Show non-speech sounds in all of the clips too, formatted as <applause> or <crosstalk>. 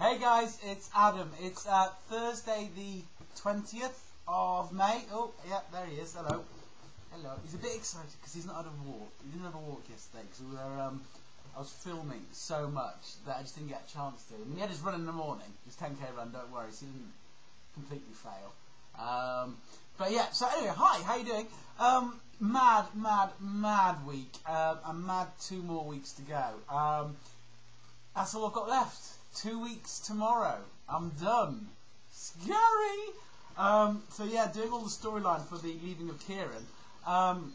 Hey guys, it's Adam. It's uh, Thursday the 20th of May. Oh, yeah, there he is. Hello. Hello. He's a bit excited because he's not had a walk. He didn't have a walk yesterday because we were, um, I was filming so much that I just didn't get a chance to. Mean, he had his run in the morning, his 10k run, don't worry, so he didn't completely fail. Um, but yeah, so anyway, hi, how you doing? Um, mad, mad, mad week. Uh, and mad two more weeks to go. Um, that's all I've got left. Two weeks tomorrow. I'm done. Scary. Um, so yeah, doing all the storyline for the leaving of Kieran. Um,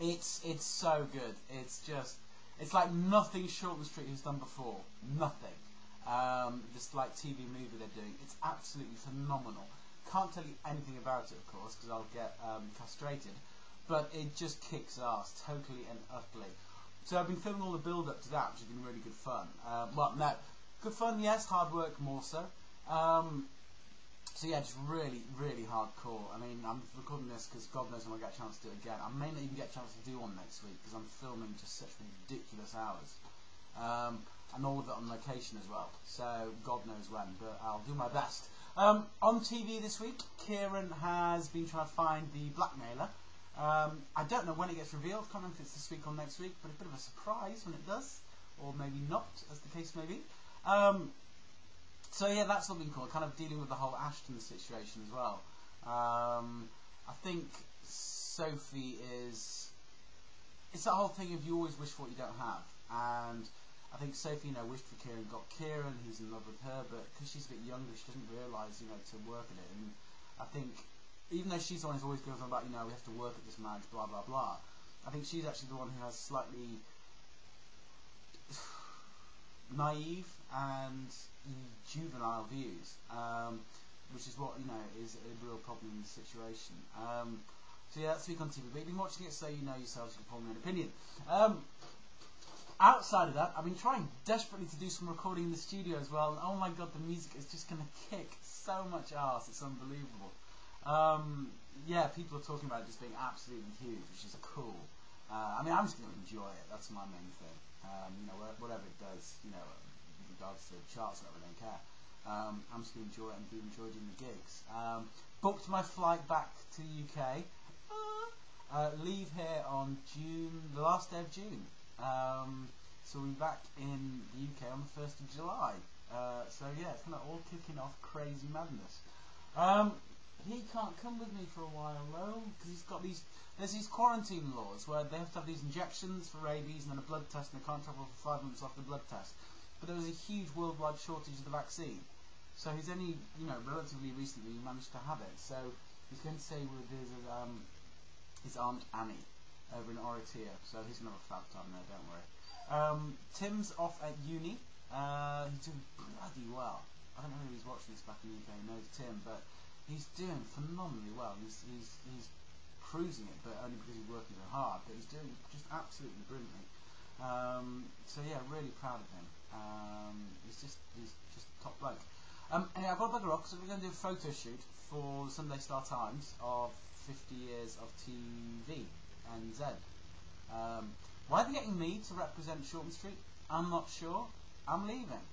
it's it's so good. It's just it's like nothing Shortland Street has done before. Nothing. Um, this like TV movie they're doing. It's absolutely phenomenal. Can't tell you anything about it, of course, because I'll get um, castrated. But it just kicks ass, totally and utterly. So I've been filming all the build up to that, which has been really good fun. Uh, well, no, good fun, yes. Hard work, more so. Um, so yeah, just really, really hardcore. I mean, I'm recording this because God knows when I get a chance to do it again. I may not even get a chance to do one next week because I'm filming just such ridiculous hours. Um, and all of it on location as well. So God knows when, but I'll do my best. Um, on TV this week, Kieran has been trying to find the blackmailer. Um, I don't know when it gets revealed. Can't remember if it's this week or next week, but a bit of a surprise when it does, or maybe not, as the case may be. Um, so yeah, that's something cool. Kind of dealing with the whole Ashton situation as well. Um, I think Sophie is. It's that whole thing of you always wish for what you don't have, and I think Sophie, you know, wished for Kieran, got Kieran, he's in love with her, but because she's a bit younger, she doesn't realise, you know, to work at it. And I think, even though she's the one who always going on about, you know, we have to work at this marriage, blah blah blah. I think she's actually the one who has slightly naive and juvenile views, um, which is what you know is a real problem in the situation. Um, so yeah, that's week on TV. But you've been watching it, so you know yourselves. You can form your own opinion. Um, outside of that, I've been trying desperately to do some recording in the studio as well. And oh my god, the music is just going to kick so much ass. It's unbelievable. Um, yeah, people are talking about it just being absolutely huge, which is cool. Uh, I mean, I'm just going to enjoy it. That's my main thing. Um, you know, whatever it does, you know, with regards to charts, I don't care. Um, I'm just going to enjoy it and do enjoy doing the gigs. Um, booked my flight back to the UK. Uh, leave here on June, the last day of June. Um, so we'll be back in the UK on the 1st of July. Uh, so yeah, it's kind of all kicking off crazy madness. Um, he can't come with me for a while though, because he's got these. There's these quarantine laws where they have to have these injections for rabies and then a blood test, and they can't travel for five months after the blood test. But there was a huge worldwide shortage of the vaccine, so he's only, you know, relatively recently managed to have it. So he's going to stay with his um, his aunt Annie over in Oratia. So he's have a time there. Don't worry. Um, Tim's off at uni. Uh, he's doing bloody well. I don't know who he's watching this back in the UK knows Tim, but he's doing phenomenally well. He's, he's, he's cruising it, but only because he's working so hard. But he's doing just absolutely brilliantly. Um, so yeah, really proud of him. Um, he's just he's just top bloke. Um, anyway, I've got a bugger off, so we're going to do a photo shoot for the Sunday Star Times of 50 years of TV and Z. Um, why are they getting me to represent Shortland Street? I'm not sure. I'm leaving.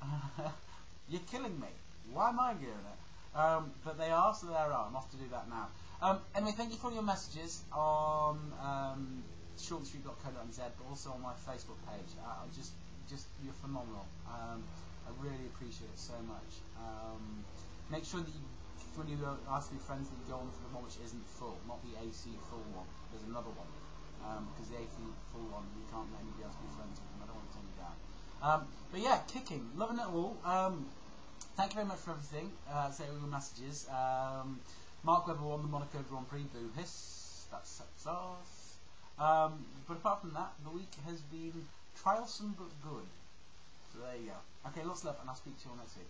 <laughs> You're killing me. Why am I doing it? Um, but they are, so there are. I'm off to do that now. Um, anyway, thank you for your messages on um, shortlandstreet.co.nz, but also on my Facebook page. Uh, just, just you're phenomenal. Um, I really appreciate it so much. Um, make sure that you, when you ask your friends, that you go on for the one which isn't full, not the AC full one. There's another one. Um, because the AC full one, you can't let anybody else be friends with them. I don't want to turn you down. Um, but yeah, kicking, loving it all. Thank you very much for everything. Uh, say all your messages. Um, Mark Webber won the Monaco Grand Prix. Boo hiss. That's success. Um, but apart from that, the week has been trialsome but good. So there you go. Okay, lots of love, and I'll speak to you all next week.